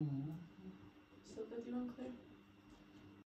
Still good, you unclear?